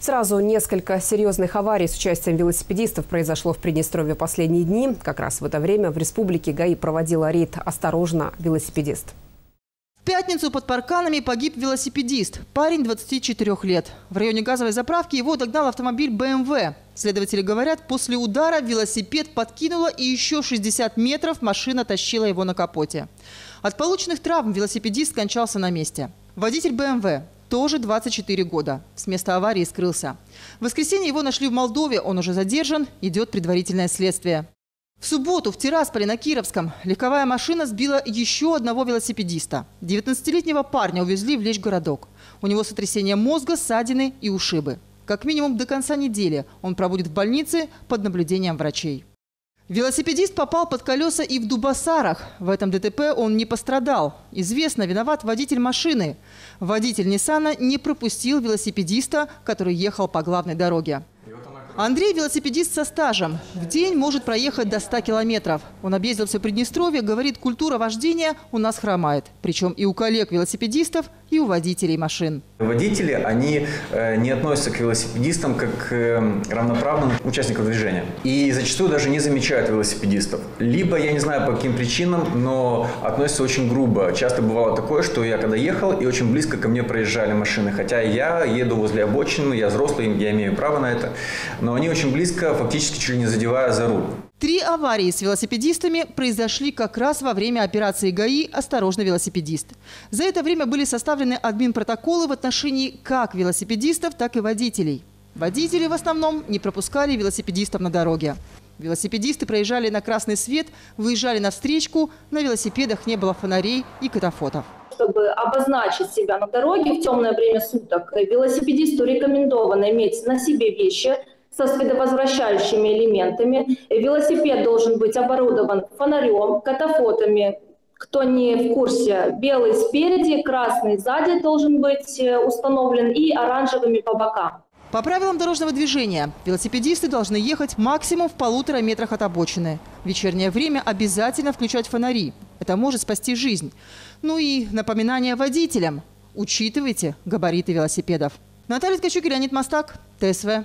Сразу несколько серьезных аварий с участием велосипедистов произошло в Приднестровье последние дни. Как раз в это время в республике ГАИ проводила рейд «Осторожно, велосипедист». В пятницу под парканами погиб велосипедист. Парень 24 лет. В районе газовой заправки его догнал автомобиль БМВ. Следователи говорят, после удара велосипед подкинуло и еще 60 метров машина тащила его на капоте. От полученных травм велосипедист скончался на месте. Водитель БМВ тоже 24 года. С места аварии скрылся. В воскресенье его нашли в Молдове, он уже задержан, идет предварительное следствие. В субботу в Тирасполе на Кировском легковая машина сбила еще одного велосипедиста. 19-летнего парня увезли в Лечь-городок. У него сотрясение мозга, ссадины и ушибы. Как минимум до конца недели он пробудет в больнице под наблюдением врачей. Велосипедист попал под колеса и в Дубасарах. В этом ДТП он не пострадал. Известно, виноват водитель машины. Водитель Ниссана не пропустил велосипедиста, который ехал по главной дороге. Андрей – велосипедист со стажем. В день может проехать до 100 километров. Он объездил все Приднестровье, говорит, культура вождения у нас хромает. Причем и у коллег-велосипедистов, и у водителей машин. Водители, они э, не относятся к велосипедистам как к э, равноправным участникам движения. И зачастую даже не замечают велосипедистов. Либо, я не знаю по каким причинам, но относятся очень грубо. Часто бывало такое, что я когда ехал, и очень близко ко мне проезжали машины. Хотя я еду возле обочины, я взрослый, я имею право на это. Но они очень близко, фактически чуть ли не задевая за руль. Три аварии с велосипедистами произошли как раз во время операции ГАИ «Осторожно, велосипедист». За это время были составлены админ-протоколы в отношении как велосипедистов, так и водителей. Водители в основном не пропускали велосипедистов на дороге. Велосипедисты проезжали на красный свет, выезжали на встречку, на велосипедах не было фонарей и катафотов чтобы обозначить себя на дороге в темное время суток, велосипедисту рекомендовано иметь на себе вещи, со световозвращающими элементами. Велосипед должен быть оборудован фонарем, катафотами. Кто не в курсе, белый спереди, красный сзади должен быть э, установлен и оранжевыми по бокам. По правилам дорожного движения, велосипедисты должны ехать максимум в полутора метрах от обочины. В вечернее время обязательно включать фонари. Это может спасти жизнь. Ну и напоминание водителям. Учитывайте габариты велосипедов. Наталья Ткачук Леонид Мостак, ТСВ.